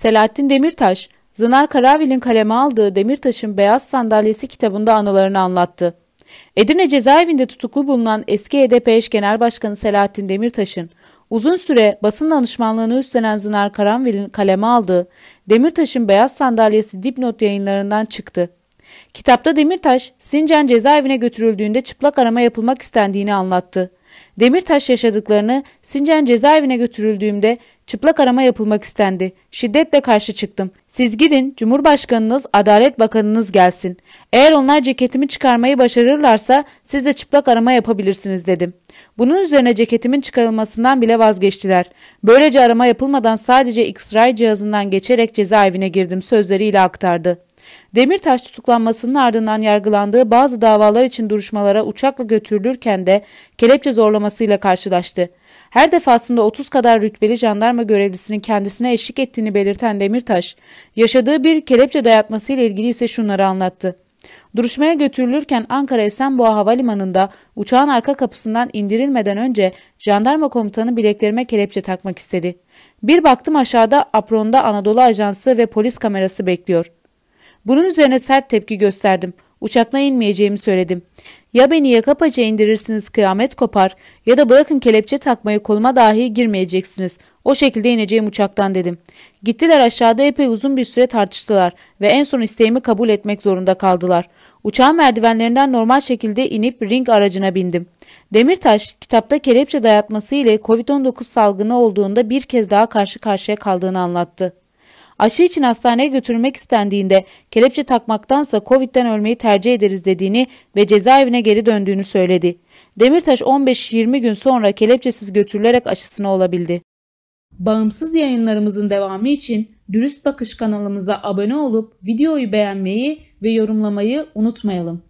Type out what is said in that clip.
Selahattin Demirtaş, Zınar Karavil'in kaleme aldığı Demirtaş'ın Beyaz Sandalyesi kitabında anılarını anlattı. Edirne cezaevinde tutuklu bulunan eski HDP eş genel başkanı Selahattin Demirtaş'ın uzun süre basın danışmanlığını üstlenen Zınar Karanvil'in kaleme aldığı Demirtaş'ın Beyaz Sandalyesi dipnot yayınlarından çıktı. Kitapta Demirtaş, Sincan cezaevine götürüldüğünde çıplak arama yapılmak istendiğini anlattı. Demirtaş yaşadıklarını Sincan cezaevine götürüldüğümde çıplak arama yapılmak istendi. Şiddetle karşı çıktım. Siz gidin Cumhurbaşkanınız, Adalet Bakanınız gelsin. Eğer onlar ceketimi çıkarmayı başarırlarsa siz de çıplak arama yapabilirsiniz dedim. Bunun üzerine ceketimin çıkarılmasından bile vazgeçtiler. Böylece arama yapılmadan sadece X-ray cihazından geçerek cezaevine girdim sözleriyle aktardı. Demirtaş tutuklanmasının ardından yargılandığı bazı davalar için duruşmalara uçakla götürülürken de kelepçe zorlamasıyla karşılaştı. Her defasında 30 kadar rütbeli jandarma görevlisinin kendisine eşlik ettiğini belirten Demirtaş, yaşadığı bir kelepçe dayatması ile ilgili ise şunları anlattı. Duruşmaya götürülürken Ankara Esenboğa Havalimanı'nda uçağın arka kapısından indirilmeden önce jandarma komutanı bileklerime kelepçe takmak istedi. Bir baktım aşağıda apronda Anadolu Ajansı ve polis kamerası bekliyor. Bunun üzerine sert tepki gösterdim. Uçakla inmeyeceğimi söyledim. Ya beni yaka paça indirirsiniz kıyamet kopar ya da bırakın kelepçe takmayı koluma dahi girmeyeceksiniz. O şekilde ineceğim uçaktan dedim. Gittiler aşağıda epey uzun bir süre tartıştılar ve en son isteğimi kabul etmek zorunda kaldılar. Uçağın merdivenlerinden normal şekilde inip ring aracına bindim. Demirtaş kitapta kelepçe dayatması ile Covid-19 salgını olduğunda bir kez daha karşı karşıya kaldığını anlattı. Aşı için hastaneye götürülmek istendiğinde kelepçe takmaktansa Covid'den ölmeyi tercih ederiz dediğini ve cezaevine geri döndüğünü söyledi. Demirtaş 15-20 gün sonra kelepçesiz götürülerek aşısına olabildi. Bağımsız yayınlarımızın devamı için Dürüst Bakış kanalımıza abone olup videoyu beğenmeyi ve yorumlamayı unutmayalım.